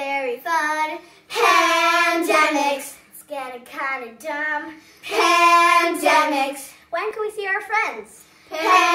very fun. Pandemics. It's getting kind of dumb. Pandemics. When can we see our friends? Pandemics.